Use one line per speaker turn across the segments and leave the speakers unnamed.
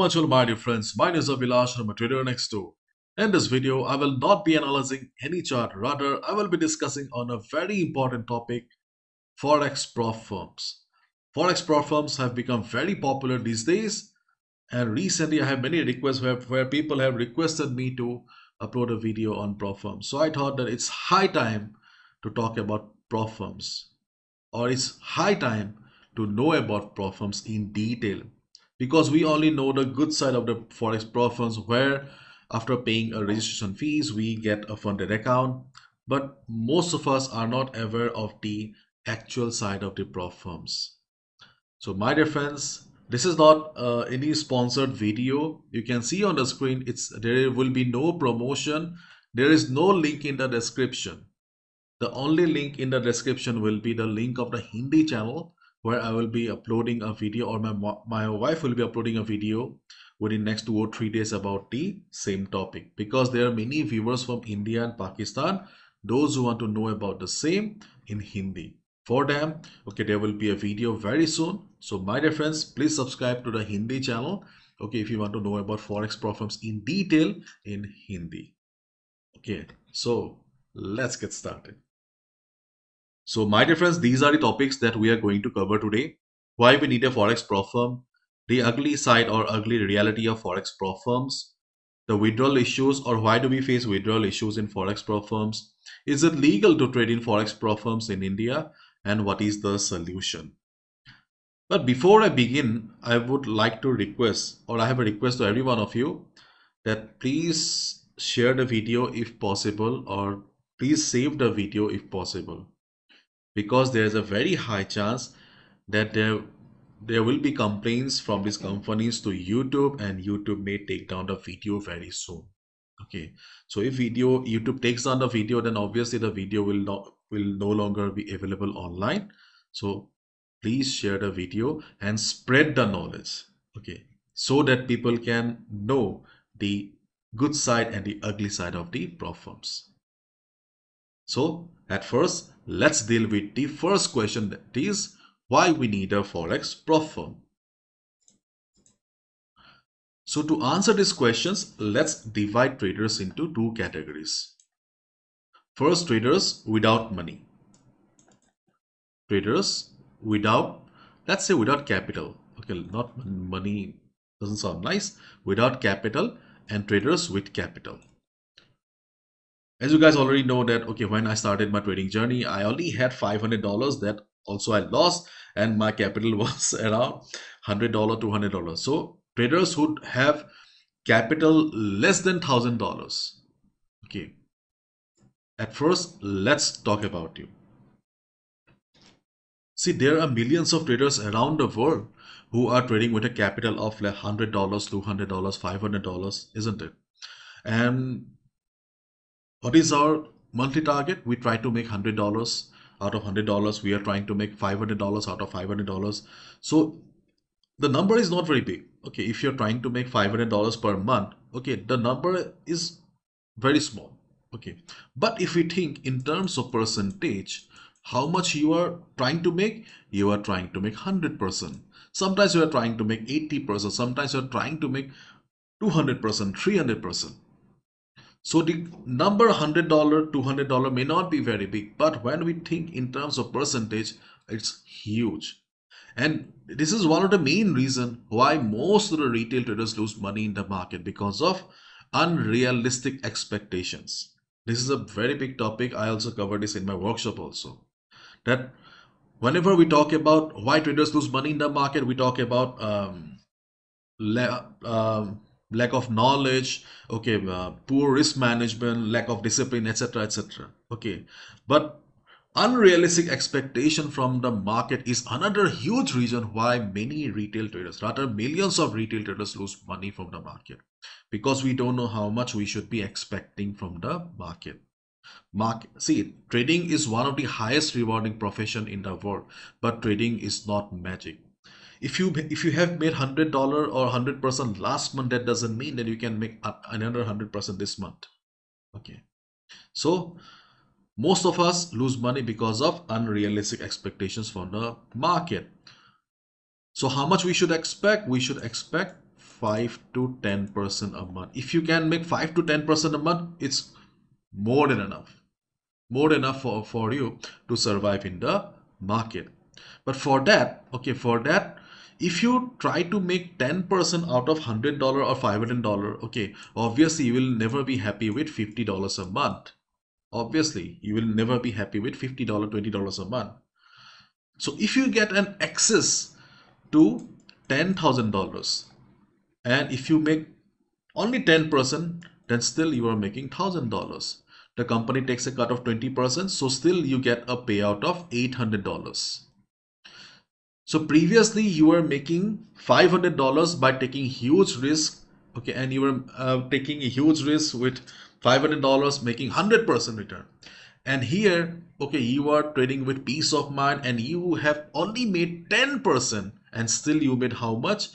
much all my dear friends. My name is Abhilash from trader next door. In this video, I will not be analyzing any chart. Rather, I will be discussing on a very important topic, Forex prop firms. Forex prop firms have become very popular these days. And recently, I have many requests where, where people have requested me to upload a video on prop firms. So I thought that it's high time to talk about prop firms. Or it's high time to know about prop firms in detail because we only know the good side of the forex prop firms where after paying a registration fees we get a funded account. But most of us are not aware of the actual side of the prop firms so my dear friends this is not uh, any sponsored video. You can see on the screen it's there will be no promotion. There is no link in the description. The only link in the description will be the link of the hindi channel where I will be uploading a video or my, my wife will be uploading a video within next two or three days about the same topic. Because there are many viewers from India and Pakistan those who want to know about the same in Hindi. For them okay there will be a video very soon. So my dear friends please subscribe to the Hindi channel okay if you want to know about forex problems in detail in Hindi. Okay so let's get started so my dear friends, these are the topics that we are going to cover today. Why we need a Forex prop firm, the ugly side or ugly reality of Forex prop firms, the withdrawal issues or why do we face withdrawal issues in Forex prop firms, is it legal to trade in Forex prop firms in India? And what is the solution? But before I begin, I would like to request or I have a request to every one of you that please share the video if possible or please save the video if possible because there is a very high chance that there there will be complaints from these companies to YouTube and YouTube may take down the video very soon. Okay, so if video YouTube takes down the video, then obviously the video will not will no longer be available online. So please share the video and spread the knowledge. Okay, so that people can know the good side and the ugly side of the prop firms. So at first, let's deal with the first question that is why we need a forex prop firm. So to answer these questions, let's divide traders into two categories. First, traders without money. Traders without, let's say without capital. Okay, not money doesn't sound nice. Without capital and traders with capital as you guys already know that okay when i started my trading journey i only had $500 that also i lost and my capital was around $100 $200 so traders who have capital less than $1000 okay. At first let's talk about you. See there are millions of traders around the world who are trading with a capital of like $100 $200 $500 isn't it? And what is our monthly target? We try to make $100 out of $100. We are trying to make $500 out of $500. So the number is not very big. Okay, if you're trying to make $500 per month, okay, the number is very small. Okay, but if we think in terms of percentage, how much you are trying to make, you are trying to make 100%. Sometimes you are trying to make 80%, sometimes you are trying to make 200%, 300%. So the number $100, $200 may not be very big, but when we think in terms of percentage, it's huge. And this is one of the main reason why most of the retail traders lose money in the market because of unrealistic expectations. This is a very big topic. I also cover this in my workshop also. That whenever we talk about why traders lose money in the market, we talk about um, um, lack of knowledge okay uh, poor risk management lack of discipline etc etc okay. But unrealistic expectation from the market is another huge reason why many retail traders rather millions of retail traders lose money from the market because we don't know how much we should be expecting from the market. Market see trading is one of the highest rewarding profession in the world but trading is not magic if you if you have made hundred dollar or hundred percent last month that doesn't mean that you can make another hundred percent this month okay so most of us lose money because of unrealistic expectations from the market so how much we should expect we should expect 5 to 10% a month. If you can make 5 to 10% a month, it's more than enough. More than enough for, for you to survive in the market. But for that, okay, for that, if you try to make 10% out of $100 or $500, okay, obviously you will never be happy with $50 a month. Obviously, you will never be happy with $50, $20 a month. So if you get an access to $10,000 and if you make only 10%, then still you are making $1,000. The company takes a cut of 20%, so still you get a payout of $800. So previously you were making $500 by taking huge risk, okay, and you were uh, taking a huge risk with $500 making 100% return. And here, okay, you are trading with peace of mind and you have only made 10% and still you made how much?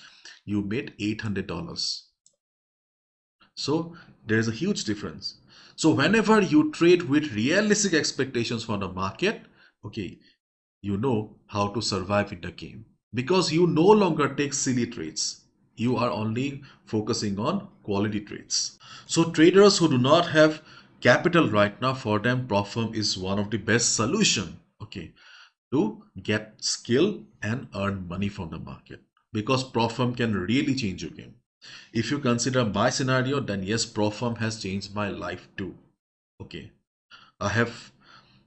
You made $800. So there's a huge difference. So whenever you trade with realistic expectations for the market, okay, you know how to survive in the game because you no longer take silly trades. You are only focusing on quality trades. So traders who do not have capital right now for them, Propfirm is one of the best solution. Okay, to get skill and earn money from the market because Propfirm can really change your game. If you consider my scenario, then yes, Propfirm has changed my life too. Okay, I have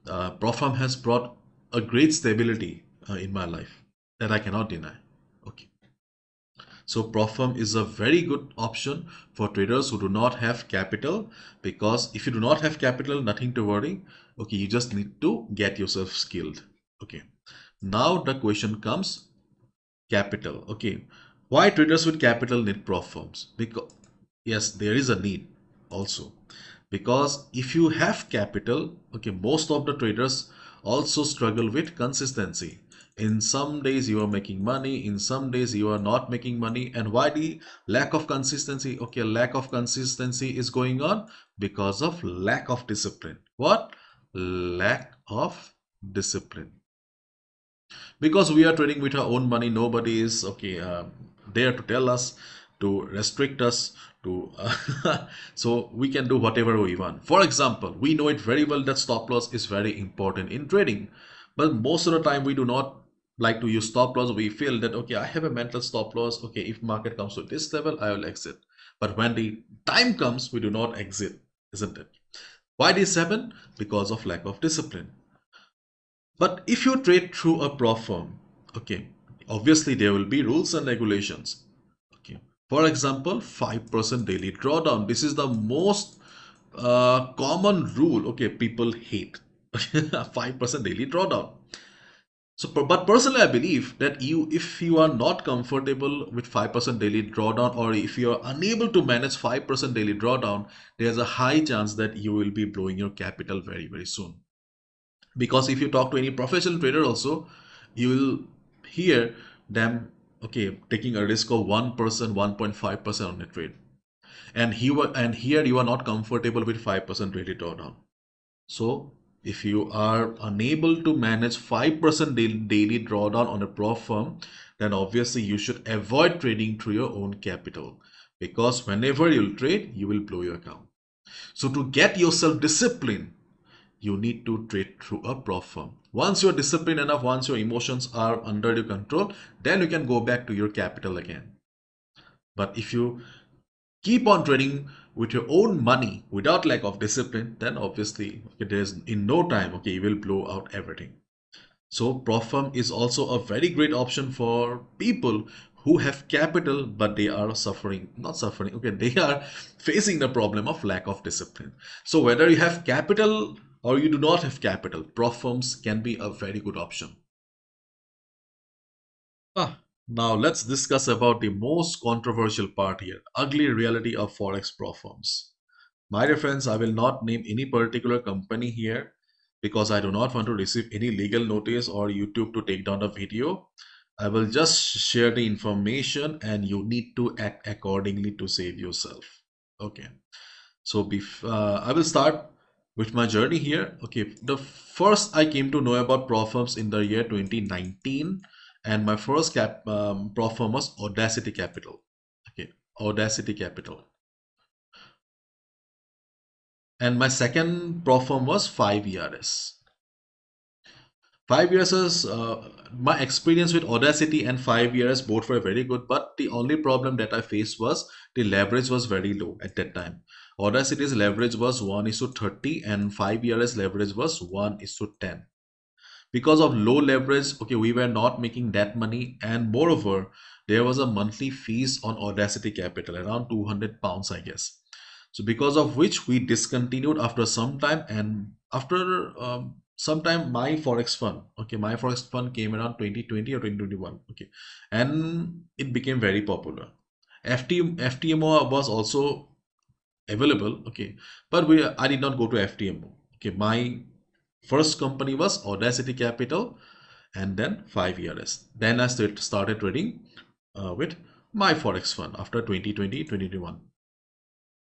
uh, Propfirm has brought a great stability uh, in my life that I cannot deny. Okay. So Propfirm is a very good option for traders who do not have capital because if you do not have capital, nothing to worry. Okay, you just need to get yourself skilled. Okay. Now the question comes capital. Okay. Why traders with capital need Propfirms? Because yes, there is a need also because if you have capital, okay, most of the traders also struggle with consistency. In some days you are making money in some days you are not making money and why the lack of consistency? Okay lack of consistency is going on because of lack of discipline. What? Lack of discipline. Because we are trading with our own money nobody is okay uh, there to tell us to restrict us to uh, so we can do whatever we want. For example we know it very well that stop loss is very important in trading but most of the time we do not like to use stop loss. We feel that okay i have a mental stop loss. Okay if market comes to this level i will exit. But when the time comes we do not exit isn't it? Why this happen? Because of lack of discipline. But if you trade through a Propfirm okay obviously there will be rules and regulations for example, 5% daily drawdown. This is the most uh, common rule. Okay, people hate 5% daily drawdown. So, but personally, I believe that you, if you are not comfortable with 5% daily drawdown, or if you are unable to manage 5% daily drawdown, there's a high chance that you will be blowing your capital very, very soon. Because if you talk to any professional trader also, you will hear them okay taking a risk of 1% 1.5% on a trade. And here and here you are not comfortable with 5% daily drawdown so if you are unable to manage 5% daily drawdown on a Propfirm then obviously you should avoid trading through your own capital. Because whenever you'll trade you will blow your account. So to get yourself disciplined you need to trade through a Propfirm. Once you're disciplined enough, once your emotions are under your control, then you can go back to your capital again. But if you keep on trading with your own money without lack of discipline, then obviously okay, there's in no time, okay, you will blow out everything. So Propfirm is also a very great option for people who have capital but they are suffering not suffering okay they are facing the problem of lack of discipline so whether you have capital or you do not have capital, Propfirms can be a very good option. Ah, now let's discuss about the most controversial part here, ugly reality of Forex Propfirms. My dear friends, I will not name any particular company here because I do not want to receive any legal notice or YouTube to take down the video. I will just share the information and you need to act accordingly to save yourself. Okay. So uh, I will start with my journey here okay the first i came to know about Propfirms in the year 2019 and my first cap um, Propfirm was audacity capital okay Audacity Capital. And my second prop firm was 5ERS. 5ERS is uh, my experience with Audacity and 5ERS both were very good, but the only problem that I faced was the leverage was very low at that time. Audacity's leverage was 1 is to 30 and 5ERS leverage was 1 is to 10 because of low leverage okay we were not making that money and moreover there was a monthly fees on audacity capital around 200 pounds i guess. So because of which we discontinued after some time and after um, some time my forex fund okay my forex fund came around 2020 or 2021 okay and it became very popular. FT, ftmo was also available okay but we i did not go to ftmo okay my First company was Audacity Capital and then 5ERS Then I started trading uh, with my Forex fund after 2020-2021.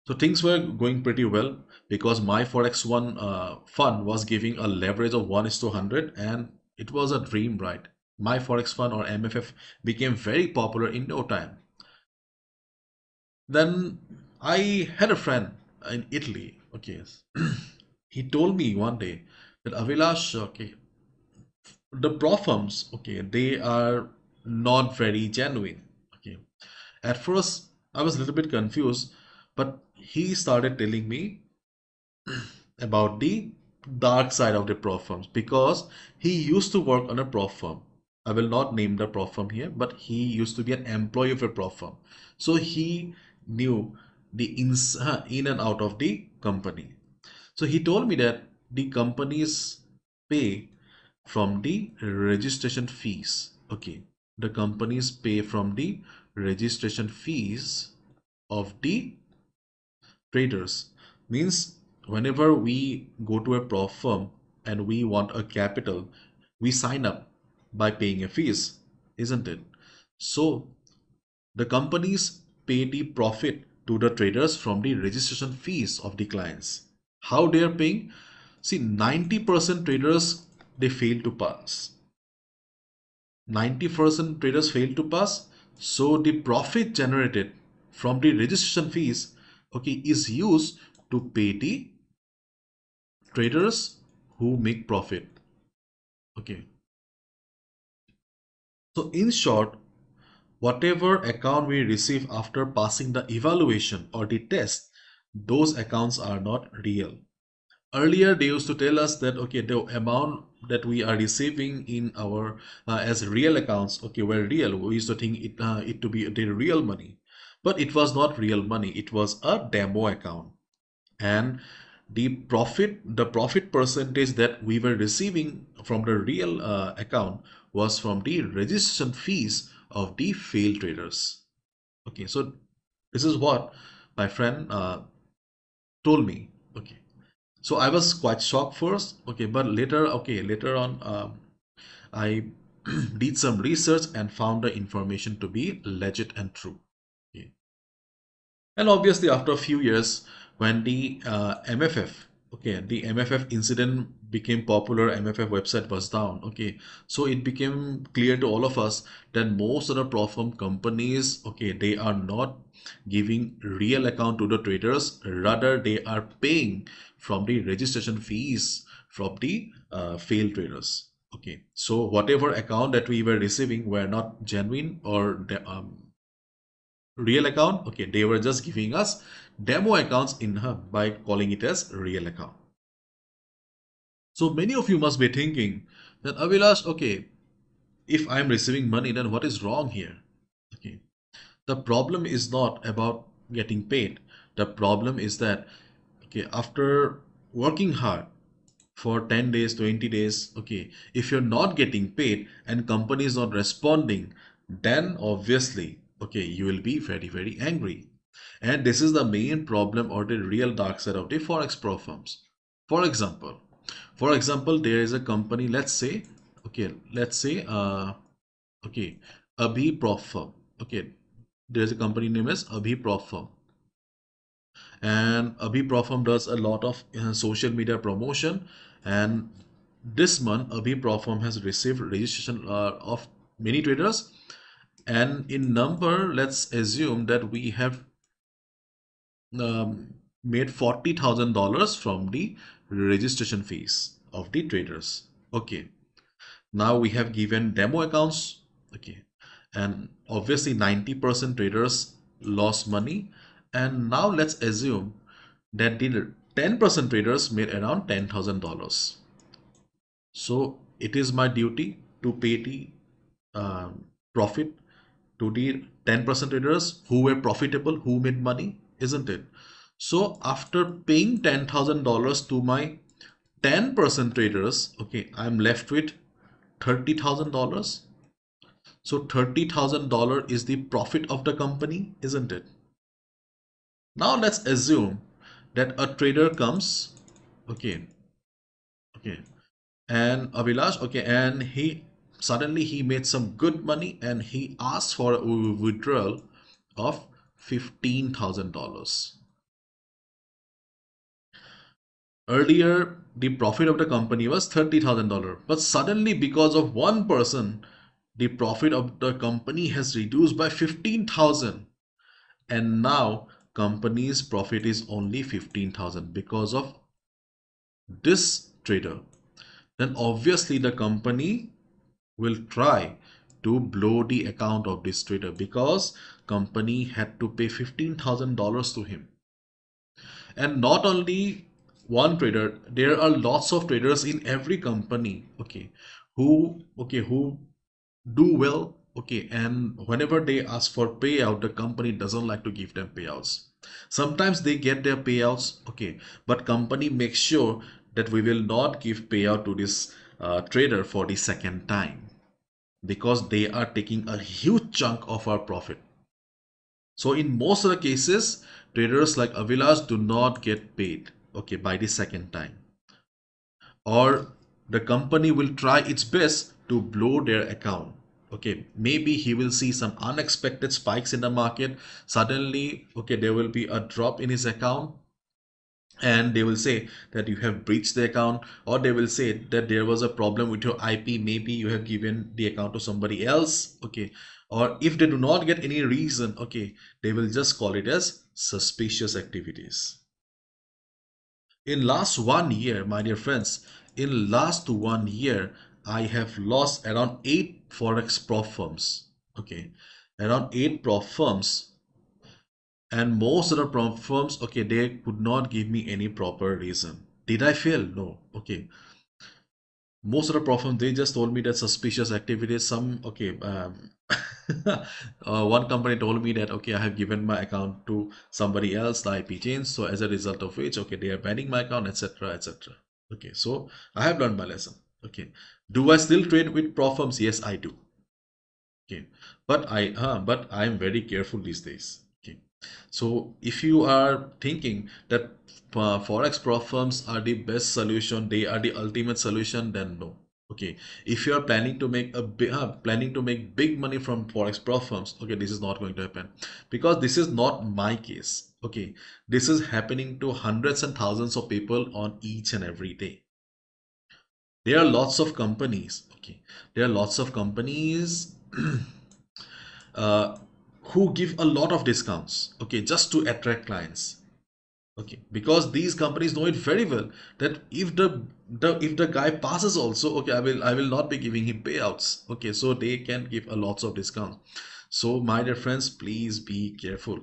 So things were going pretty well because my Forex one uh, fund was giving a leverage of 1 is to 100 and it was a dream, right? My Forex fund or MFF became very popular in no time. Then I had a friend in Italy. Okay, he told me one day that Abhilash, okay, the prop firms, okay, they are not very genuine. Okay, at first I was a little bit confused, but he started telling me about the dark side of the prop firms because he used to work on a prop firm. I will not name the prop firm here, but he used to be an employee of a prop firm. So he knew the ins in and out of the company. So he told me that the companies pay from the registration fees okay the companies pay from the registration fees of the traders means whenever we go to a prop firm and we want a capital we sign up by paying a fees isn't it so the companies pay the profit to the traders from the registration fees of the clients how they are paying See, 90% traders, they fail to pass. 90% traders fail to pass. So the profit generated from the registration fees, okay, is used to pay the traders who make profit. Okay. So in short, whatever account we receive after passing the evaluation or the test, those accounts are not real. Earlier they used to tell us that okay the amount that we are receiving in our uh, as real accounts okay were real. We used to think it uh, it to be the real money. But it was not real money. It was a demo account. And the profit the profit percentage that we were receiving from the real uh, account was from the registration fees of the failed traders. Okay so this is what my friend uh, told me. Okay so I was quite shocked first. Okay but later okay later on um, I did some research and found the information to be legit and true. Okay. and obviously after a few years when the uh, MFF okay the MFF incident became popular MFF website was down. Okay. So it became clear to all of us that most of the platform companies okay they are not giving real account to the traders. Rather they are paying from the registration fees from the uh, failed traders. Okay. So whatever account that we were receiving were not genuine or the, um, real account okay they were just giving us demo accounts in her by calling it as real account so many of you must be thinking that Abhilash okay if I'm receiving money then what is wrong here? Okay. The problem is not about getting paid. The problem is that okay after working hard for 10 days 20 days okay if you're not getting paid and company is not responding then obviously okay you will be very very angry. And this is the main problem or the real dark side of the forex prop firms for example for example there is a company let's say okay let's say uh okay abhi prop firm okay there's a company name is abhi prop firm and abhi prop firm does a lot of uh, social media promotion. And this month abhi prop firm has received registration uh, of many traders. And in number let's assume that we have um, made $40,000 from the registration fees of the traders. Okay. Now we have given demo accounts. Okay. And obviously 90% traders lost money. And now let's assume that the 10% traders made around $10,000 so it is my duty to pay the uh, profit to the 10% traders who were profitable who made money isn't it so after paying $10,000 to my 10% traders okay I'm left with $30,000 so $30,000 is the profit of the company isn't it? Now let's assume that a trader comes okay okay and Abhilash okay and he suddenly he made some good money and he asked for a withdrawal of $15,000 earlier the profit of the company was $30,000 but suddenly because of one person the profit of the company has reduced by 15,000 and now company's profit is only 15,000 because of this trader. Then obviously the company will try to blow the account of this trader because company had to pay $15,000 to him. And not only one trader there are lots of traders in every company okay who okay who do well okay and whenever they ask for payout the company doesn't like to give them payouts. Sometimes they get their payouts okay but company makes sure that we will not give payout to this uh, trader for the second time because they are taking a huge chunk of our profit. So in most of the cases traders like Abhilash do not get paid okay by the second time. Or the company will try its best to blow their account. Okay maybe he will see some unexpected spikes in the market. Suddenly okay there will be a drop in his account. And they will say that you have breached the account. Or they will say that there was a problem with your IP maybe you have given the account to somebody else. Okay. Or if they do not get any reason okay they will just call it as suspicious activities in last one year my dear friends in last one year i have lost around eight forex prop firms. Okay. Around eight prop firms. And most of the prop firms okay they could not give me any proper reason. Did i fail? No. Okay most of the prop they just told me that suspicious activities some okay um, uh, one company told me that okay i have given my account to somebody else the ip changed so as a result of which okay they are banning my account etc etc okay so i have learned my lesson. Okay. Do i still trade with firms yes i do. Okay. But i uh, but i am very careful these days so if you are thinking that uh, forex prop firms are the best solution they are the ultimate solution then no. Okay. If you are planning to make a big uh, planning to make big money from forex prop firms okay this is not going to happen. Because this is not my case. Okay. This is happening to hundreds and thousands of people on each and every day. There are lots of companies okay. There are lots of companies uh, who give a lot of discounts okay just to attract clients. Okay because these companies know it very well that if the the if the guy passes also okay i will i will not be giving him payouts. Okay so they can give a lots of discounts. So my dear friends please be careful.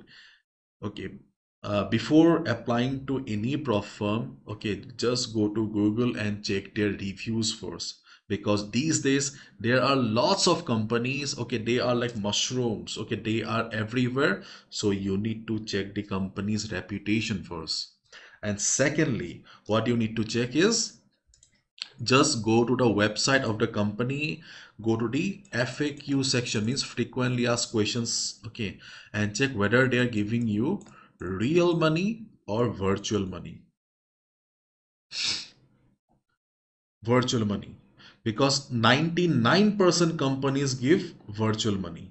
Okay uh, before applying to any prop firm okay just go to google and check their reviews first because these days there are lots of companies okay they are like mushrooms okay they are everywhere. So you need to check the company's reputation first. And secondly what you need to check is just go to the website of the company go to the FAQ section means frequently asked questions okay and check whether they are giving you real money or virtual money. Virtual money because 99% companies give virtual money.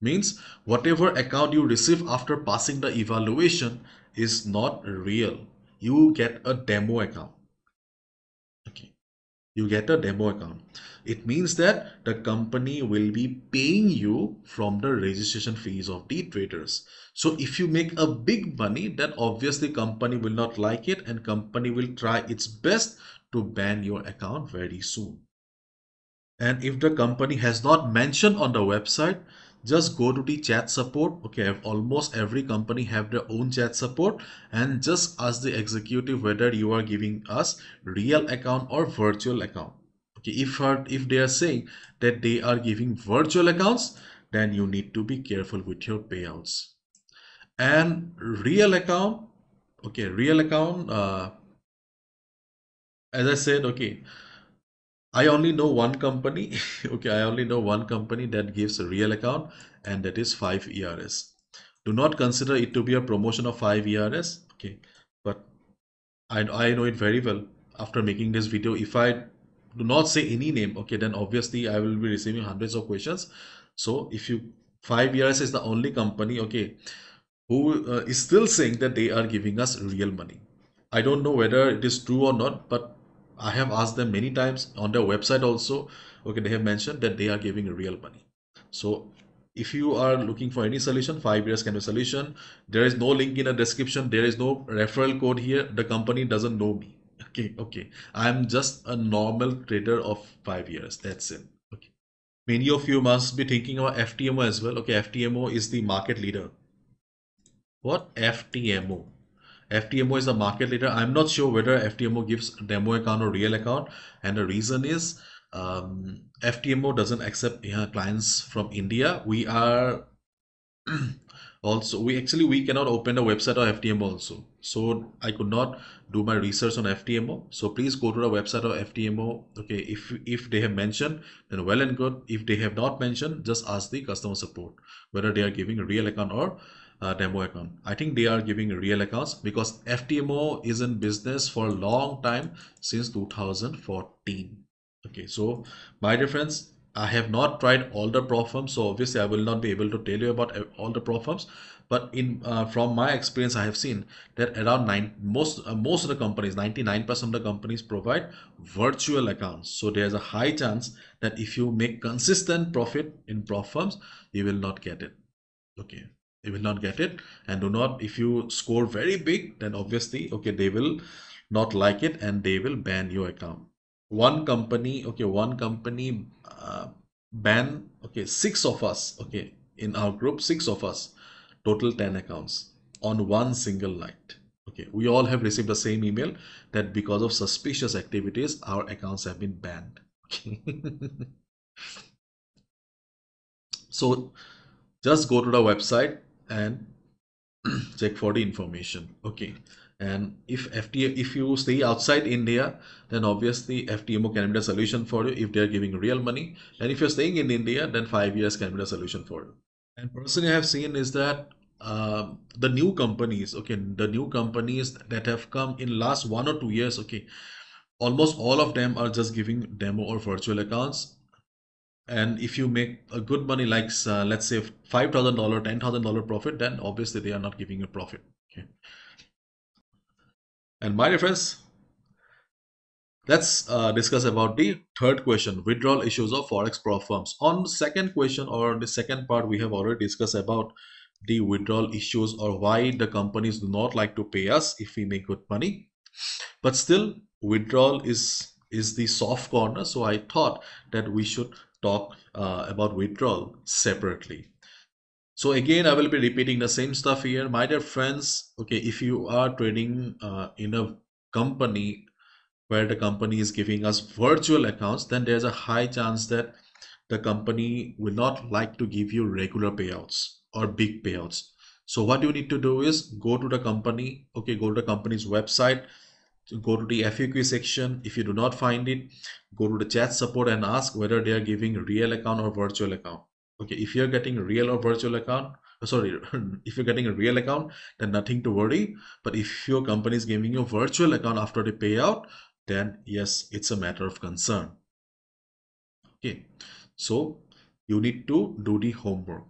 Means whatever account you receive after passing the evaluation is not real. You get a demo account. Okay. You get a demo account. It means that the company will be paying you from the registration fees of the traders. So if you make a big money then obviously company will not like it and company will try its best to ban your account very soon and if the company has not mentioned on the website just go to the chat support. Okay almost every company have their own chat support. And just ask the executive whether you are giving us real account or virtual account. Okay if if they are saying that they are giving virtual accounts then you need to be careful with your payouts. And real account okay real account uh, as i said okay I only know one company. okay, I only know one company that gives a real account and that is 5ERS. Do not consider it to be a promotion of 5ERS. Okay, but I, I know it very well after making this video. If I do not say any name, okay, then obviously I will be receiving hundreds of questions. So if you 5ERS is the only company, okay, who uh, is still saying that they are giving us real money. I don't know whether it is true or not, but I have asked them many times on their website also. Okay, they have mentioned that they are giving real money. So if you are looking for any solution, 5ERS can be a solution. There is no link in the description. There is no referral code here. The company doesn't know me. Okay, okay. I'm just a normal trader of 5ERS. That's it. Okay. Many of you must be thinking about FTMO as well. Okay, FTMO is the market leader. What? FTMO. FTMO is a market leader. I'm not sure whether FTMO gives demo account or real account. And the reason is um, FTMO doesn't accept uh, clients from India. We are also, we actually, we cannot open a website of FTMO also. So I could not do my research on FTMO. So please go to the website of FTMO. Okay, if, if they have mentioned, then well and good. If they have not mentioned, just ask the customer support whether they are giving a real account or uh, demo account. I think they are giving real accounts because FTMO is in business for a long time since 2014. Okay, so my difference, I have not tried all the prop firms, so obviously I will not be able to tell you about all the prop firms. But in uh, from my experience, I have seen that around nine most uh, most of the companies, 99% of the companies provide virtual accounts. So there's a high chance that if you make consistent profit in prop firms, you will not get it. Okay they will not get it. And do not if you score very big then obviously okay they will not like it and they will ban your account. One company okay one company uh, ban okay six of us okay in our group six of us total 10 accounts on one single night. Okay we all have received the same email that because of suspicious activities our accounts have been banned. Okay so just go to the website and check for the information. Okay. And if FTA if you stay outside India then obviously FTMO can be a solution for you if they're giving real money. And if you're staying in India then 5ERS can be a solution for you. And personally I have seen is that uh, the new companies okay the new companies that have come in last one or two years okay almost all of them are just giving demo or virtual accounts and if you make a good money like uh, let's say $5000 $10000 profit then obviously they are not giving you profit. Okay. And my friends let's uh, discuss about the third question withdrawal issues of forex prop firms. On the second question or the second part we have already discussed about the withdrawal issues or why the companies do not like to pay us if we make good money. But still withdrawal is is the soft corner. So i thought that we should talk uh, about withdrawal separately. So again, I will be repeating the same stuff here. My dear friends, okay, if you are trading uh, in a company where the company is giving us virtual accounts, then there's a high chance that the company will not like to give you regular payouts or big payouts. So what you need to do is go to the company, okay, go to the company's website, go to the FAQ section. If you do not find it, go to the chat support and ask whether they are giving real account or virtual account. Okay, if you're getting real or virtual account, uh, sorry, if you're getting a real account, then nothing to worry. But if your company is giving you a virtual account after the payout, then yes, it's a matter of concern. Okay, so you need to do the homework.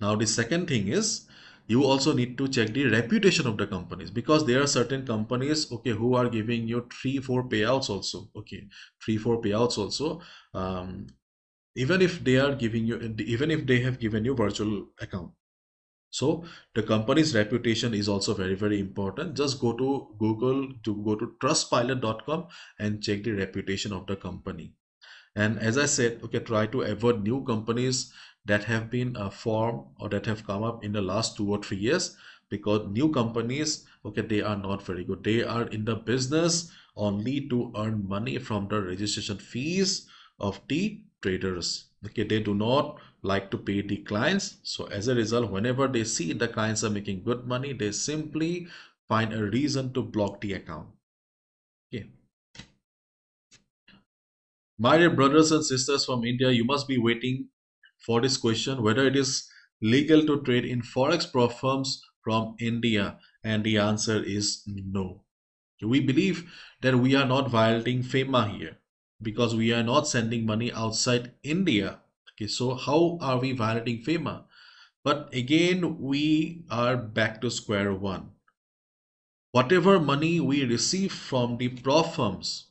Now the second thing is you also need to check the reputation of the companies because there are certain companies okay who are giving you three four payouts also okay three four payouts also um, even if they are giving you even if they have given you virtual account. So the company's reputation is also very very important. Just go to google to go to trustpilot.com and check the reputation of the company. And as i said okay try to avoid new companies that have been uh, formed or that have come up in the last two or three years because new companies okay they are not very good. They are in the business only to earn money from the registration fees of the traders. Okay they do not like to pay the clients. So as a result whenever they see the clients are making good money they simply find a reason to block the account. Okay. My dear brothers and sisters from india you must be waiting for this question whether it is legal to trade in forex firms from india and the answer is no we believe that we are not violating FEMA here because we are not sending money outside India. Okay, so how are we violating FEMA? But again, we are back to square one. Whatever money we receive from the prop firms,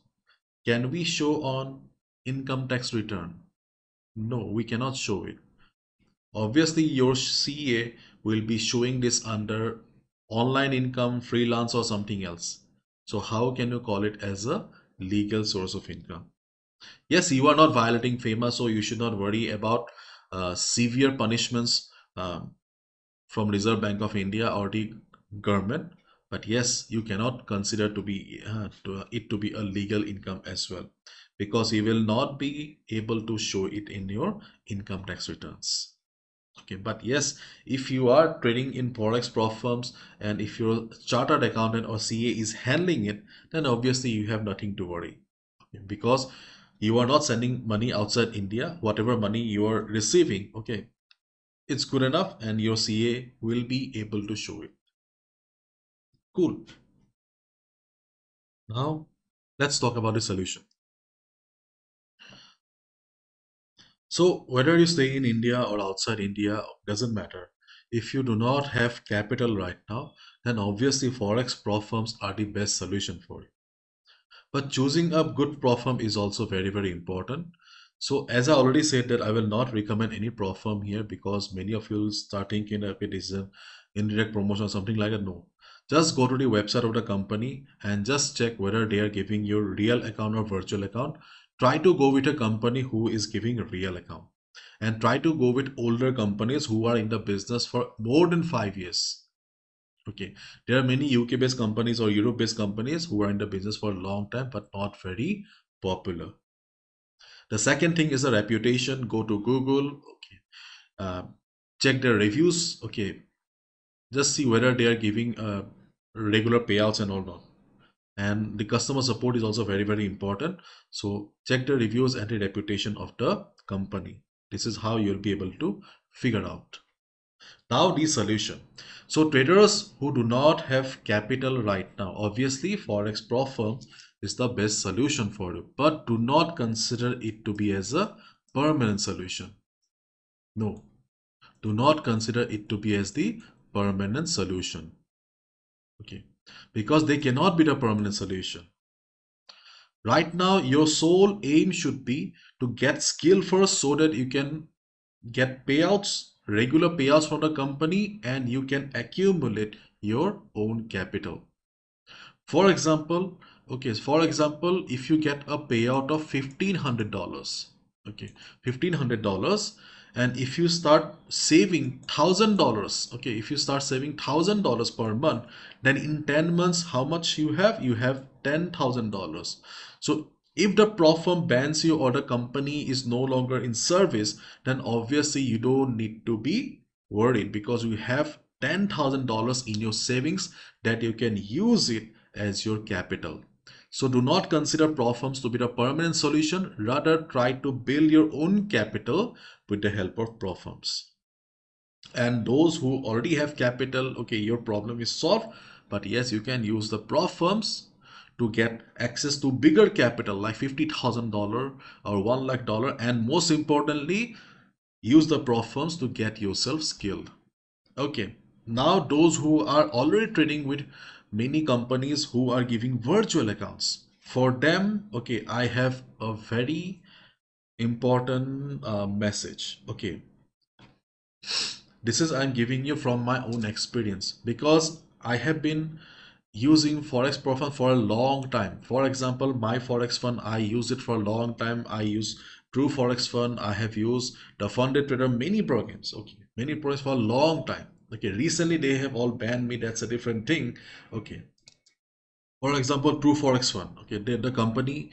can we show on income tax return? No, we cannot show it. Obviously, your CA will be showing this under online income, freelance or something else. So how can you call it as a legal source of income? Yes, you are not violating FEMA, so you should not worry about uh, severe punishments um, from Reserve Bank of India or the government. But yes, you cannot consider to be uh, to, it to be a legal income as well, because you will not be able to show it in your income tax returns. Okay, but yes, if you are trading in forex prop firms and if your chartered accountant or CA is handling it, then obviously you have nothing to worry okay, because you are not sending money outside India, whatever money you are receiving, okay, it's good enough and your CA will be able to show it. Cool. Now, let's talk about the solution. So whether you stay in India or outside India, doesn't matter. If you do not have capital right now, then obviously Forex prop firms are the best solution for you. But choosing a good prop firm is also very, very important. So as I already said that I will not recommend any prop firm here because many of you will start thinking this is an indirect promotion or something like that. No, just go to the website of the company and just check whether they are giving you real account or virtual account. Try to go with a company who is giving a real account. And try to go with older companies who are in the business for more than five years. Okay. There are many uk based companies or europe based companies who are in the business for a long time but not very popular. The second thing is a reputation. Go to google. Okay. Uh, check their reviews. Okay. Just see whether they are giving uh, regular payouts and all not and the customer support is also very very important so check the reviews and the reputation of the company this is how you'll be able to figure out now the solution. So traders who do not have capital right now, obviously Forex Prop firm is the best solution for you, but do not consider it to be as a permanent solution. No, do not consider it to be as the permanent solution. Okay, because they cannot be the permanent solution. Right now, your sole aim should be to get skill first so that you can get payouts regular payouts from the company and you can accumulate your own capital for example okay for example if you get a payout of $1500 okay $1500 and if you start saving thousand dollars okay if you start saving thousand dollars per month then in 10 months how much you have you have ten thousand dollars so if the prop firm bans you or the company is no longer in service, then obviously you don't need to be worried because you have $10,000 in your savings that you can use it as your capital. So do not consider prop firms to be the permanent solution. Rather try to build your own capital with the help of prop firms. And those who already have capital, okay, your problem is solved. But yes, you can use the prop firms to get access to bigger capital like $50,000 or 1 lakh dollar and most importantly use the prop firms to get yourself skilled okay now those who are already trading with many companies who are giving virtual accounts. For them okay i have a very important uh, message. Okay. This is i'm giving you from my own experience because i have been using forex pro fund for a long time. For example my forex fund i use it for a long time. I use true forex fund. I have used the funded trader many programs. Okay. Many programs for a long time okay recently they have all banned me that's a different thing. Okay. For example True Forex Fund. Okay the, the company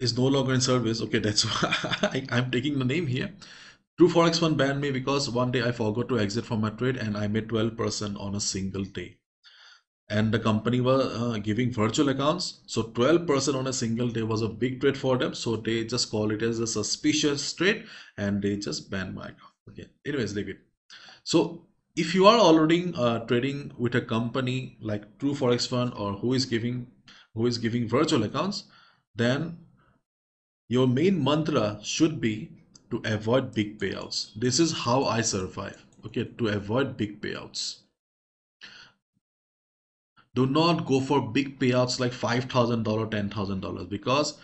is no longer in service. Okay that's why I, i'm taking the name here. True Forex Fund banned me because one day i forgot to exit from my trade and i made 12 percent on a single day. And the company was uh, giving virtual accounts. So 12 percent on a single day was a big trade for them. So they just call it as a suspicious trade and they just banned my account. Okay anyways leave it. So if you are already uh, trading with a company like true forex fund or who is giving who is giving virtual accounts then your main mantra should be to avoid big payouts. This is how i survive okay? To avoid big payouts. Do not go for big payouts like $5000 $10000 because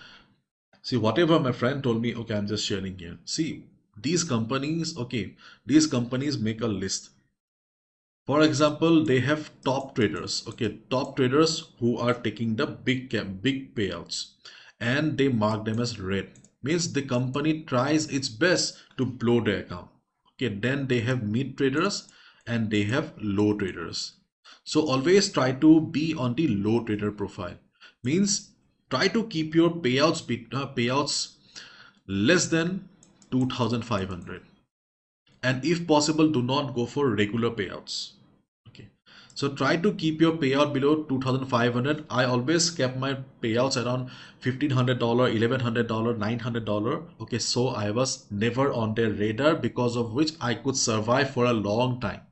see whatever my friend told me okay i'm just sharing here. See these companies okay these companies make a list for example they have top traders okay? Top traders who are taking the big big payouts and they mark them as red. Means the company tries its best to blow their account okay? Then they have mid traders and they have low traders. So always try to be on the low trader profile. Means try to keep your payouts uh, payouts less than 2500 and if possible do not go for regular payouts so try to keep your payout below 2500 I always kept my payouts around $1,500, $1,100, $900. Okay, so I was never on their radar because of which I could survive for a long time.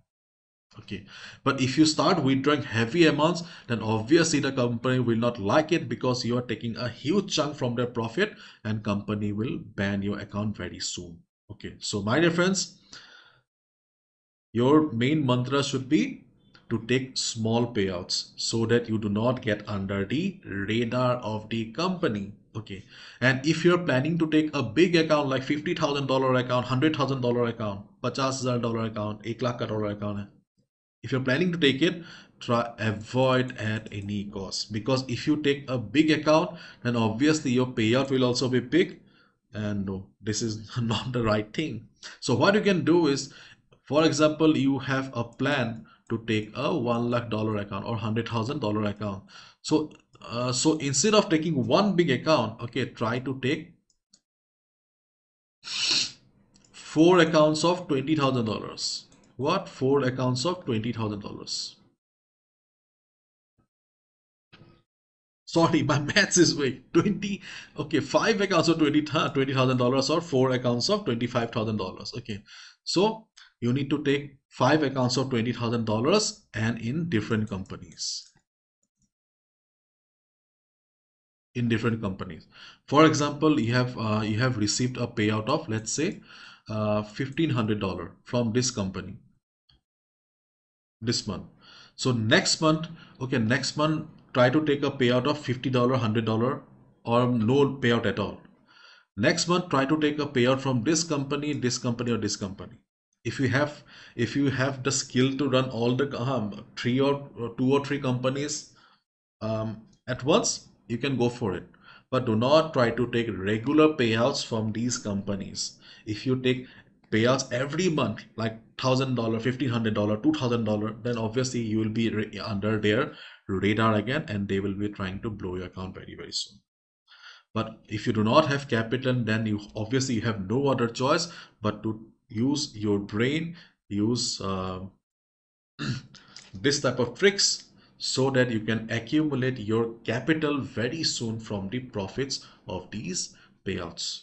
Okay, but if you start withdrawing heavy amounts, then obviously the company will not like it because you are taking a huge chunk from their profit and company will ban your account very soon. Okay, so my dear friends, your main mantra should be to take small payouts so that you do not get under the radar of the company okay? And if you're planning to take a big account like $50,000 account $100,000 account $50,000 account 1 lakh dollar account if you're planning to take it try avoid at any cost. Because if you take a big account then obviously your payout will also be big. And no this is not the right thing. So what you can do is for example you have a plan to take a one lakh dollar account or hundred thousand dollar account. So uh, so instead of taking one big account okay try to take four accounts of twenty thousand dollars. What? Four accounts of twenty thousand dollars. Sorry my maths is weak. 20 okay five accounts of 20 thousand dollars or four accounts of twenty five thousand dollars. Okay so you need to take five accounts of $20,000 and in different companies. In different companies. For example, you have uh, you have received a payout of let's say uh, $1,500 from this company this month. So next month, okay, next month try to take a payout of $50, $100 or no payout at all. Next month, try to take a payout from this company, this company or this company if you have if you have the skill to run all the um, three or, or, two or three companies um, at once you can go for it. But do not try to take regular payouts from these companies. If you take payouts every month like thousand dollar fifteen hundred dollar two thousand dollar then obviously you will be under their radar again and they will be trying to blow your account very very soon. But if you do not have capital then you obviously you have no other choice but to use your brain use uh, this type of tricks so that you can accumulate your capital very soon from the profits of these payouts.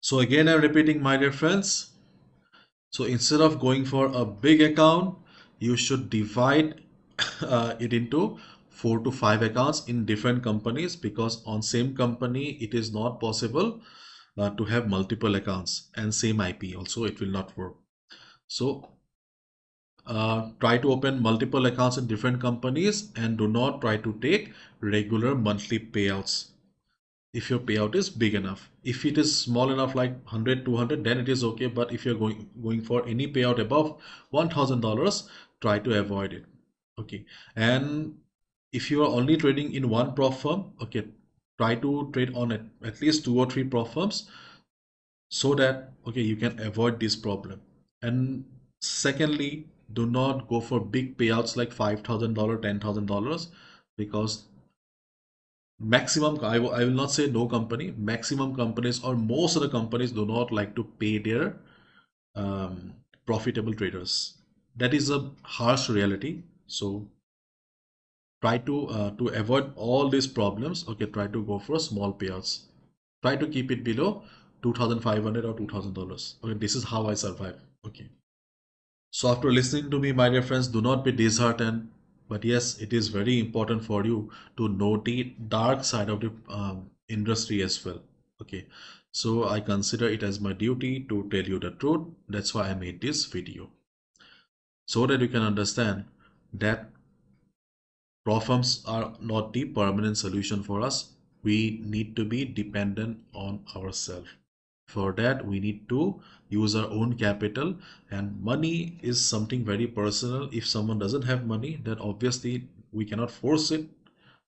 So again i'm repeating my dear friends. So instead of going for a big account you should divide uh, it into four to five accounts in different companies because on same company it is not possible uh, to have multiple accounts and same IP also it will not work. So uh, try to open multiple accounts in different companies and do not try to take regular monthly payouts. If your payout is big enough. If it is small enough like 100 200 then it is okay but if you're going going for any payout above $1000 try to avoid it. Okay. And if you are only trading in one prop firm okay try to trade on at, at least two or three prop firms so that okay you can avoid this problem. And secondly do not go for big payouts like $5000 $10000 because maximum I, I will not say no company maximum companies or most of the companies do not like to pay their um, profitable traders. That is a harsh reality. So try to uh, to avoid all these problems okay try to go for small payouts. Try to keep it below 2500 or 2000 dollars. Okay this is how i survive okay. So after listening to me my dear friends do not be disheartened but yes it is very important for you to know the dark side of the um, industry as well okay. So i consider it as my duty to tell you the truth. That's why i made this video. So that you can understand that prop firms are not the permanent solution for us. We need to be dependent on ourselves. For that we need to use our own capital. And money is something very personal. If someone doesn't have money then obviously we cannot force it.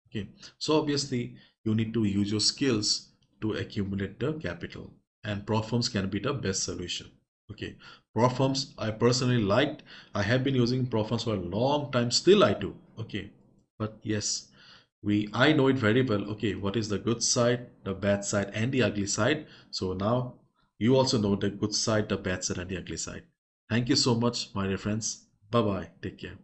Okay. So obviously you need to use your skills to accumulate the capital. And prop firms can be the best solution. Okay. Prop firms i personally liked. I have been using prop firms for a long time. Still i do. Okay but yes we i know it very well. Okay what is the good side? The bad side and the ugly side. So now you also know the good side the bad side and the ugly side. Thank you so much my dear friends. Bye bye take care